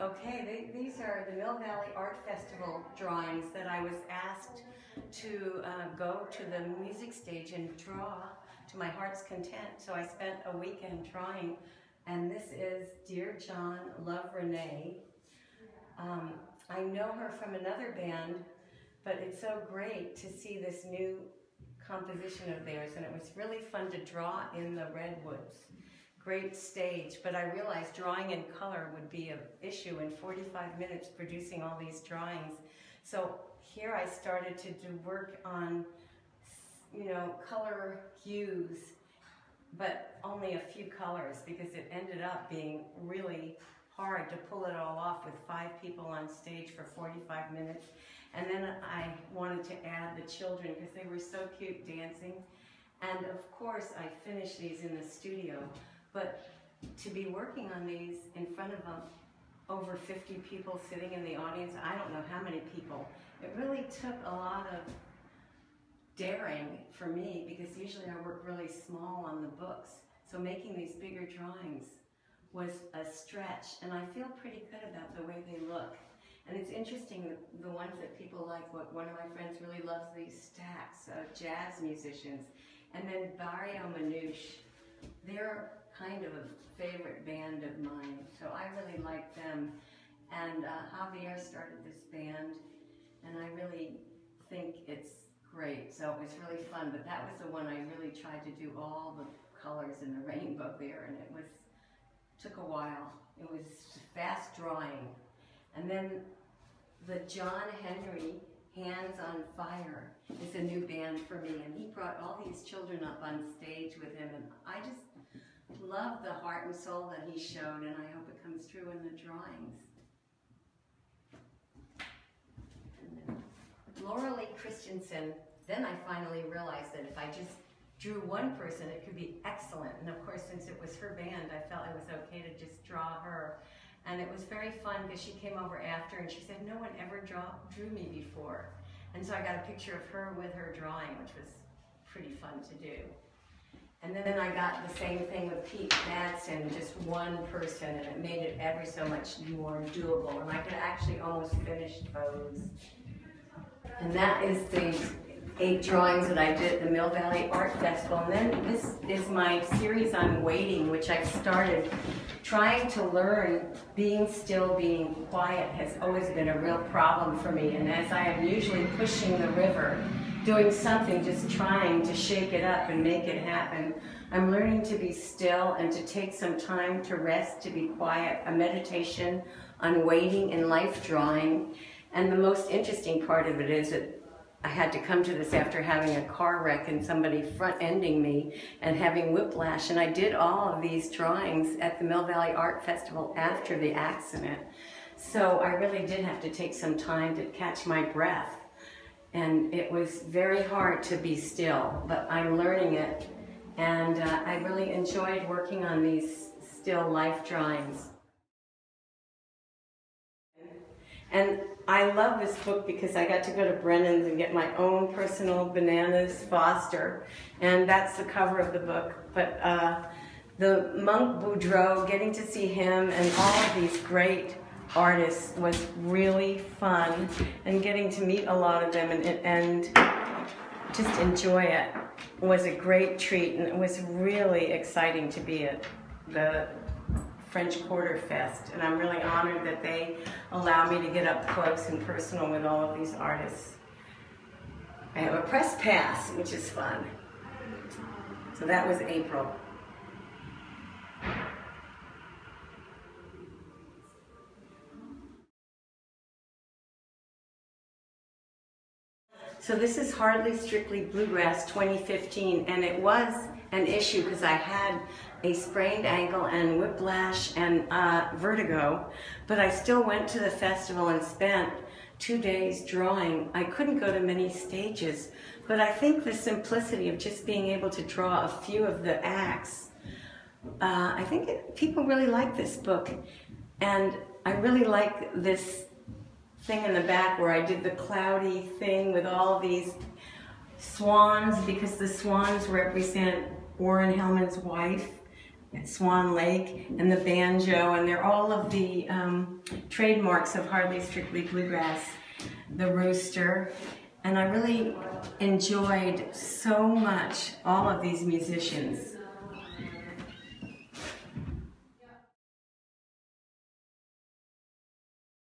Okay, they, these are the Mill Valley Art Festival drawings that I was asked to uh, go to the music stage and draw to my heart's content. So I spent a weekend drawing, and this is Dear John, Love Renee. Um, I know her from another band, but it's so great to see this new composition of theirs, and it was really fun to draw in the redwoods great stage, but I realized drawing in color would be an issue in 45 minutes producing all these drawings. So here I started to do work on, you know, color hues, but only a few colors because it ended up being really hard to pull it all off with five people on stage for 45 minutes. And then I wanted to add the children because they were so cute dancing. And of course, I finished these in the studio. But to be working on these in front of um, over 50 people sitting in the audience, I don't know how many people, it really took a lot of daring for me because usually I work really small on the books. So making these bigger drawings was a stretch and I feel pretty good about the way they look. And it's interesting, the, the ones that people like, what one of my friends really loves these stacks of jazz musicians. And then Barrio Manouche, they're kind of a favorite band of mine, so I really like them. And uh, Javier started this band, and I really think it's great. So it was really fun, but that was the one I really tried to do all the colors in the rainbow there, and it was took a while. It was fast drawing. And then the John Henry Hands on Fire is a new band for me, and he brought all these children up on stage with him, and I just love the heart and soul that he showed, and I hope it comes through in the drawings. Loralee Christensen, then I finally realized that if I just drew one person, it could be excellent. And of course, since it was her band, I felt it was okay to just draw her. And it was very fun because she came over after and she said, no one ever draw, drew me before. And so I got a picture of her with her drawing, which was pretty fun to do. And then I got the same thing with Pete Madsen, just one person, and it made it ever so much more doable. And I could actually almost finish those. And that is the eight drawings that I did at the Mill Valley Art Festival. And then this is my series on waiting, which I've started trying to learn being still, being quiet has always been a real problem for me. And as I am usually pushing the river, doing something, just trying to shake it up and make it happen. I'm learning to be still and to take some time to rest, to be quiet, a meditation on waiting and life drawing. And the most interesting part of it is that I had to come to this after having a car wreck and somebody front-ending me and having whiplash. And I did all of these drawings at the Mill Valley Art Festival after the accident. So I really did have to take some time to catch my breath and it was very hard to be still, but I'm learning it, and uh, I really enjoyed working on these still life drawings. And I love this book because I got to go to Brennan's and get my own personal Bananas Foster, and that's the cover of the book. But uh, the Monk Boudreaux, getting to see him and all of these great artists was really fun and getting to meet a lot of them and, and just enjoy it was a great treat and it was really exciting to be at the French Quarter Fest and I'm really honored that they allow me to get up close and personal with all of these artists. I have a press pass, which is fun. So that was April. So this is Hardly Strictly Bluegrass 2015, and it was an issue because I had a sprained ankle and whiplash and uh, vertigo, but I still went to the festival and spent two days drawing. I couldn't go to many stages, but I think the simplicity of just being able to draw a few of the acts, uh, I think it, people really like this book. And I really like this thing in the back where I did the cloudy thing with all these swans because the swans represent Warren Hellman's wife at Swan Lake and the banjo, and they're all of the um, trademarks of Hardly Strictly Bluegrass, the rooster. And I really enjoyed so much all of these musicians.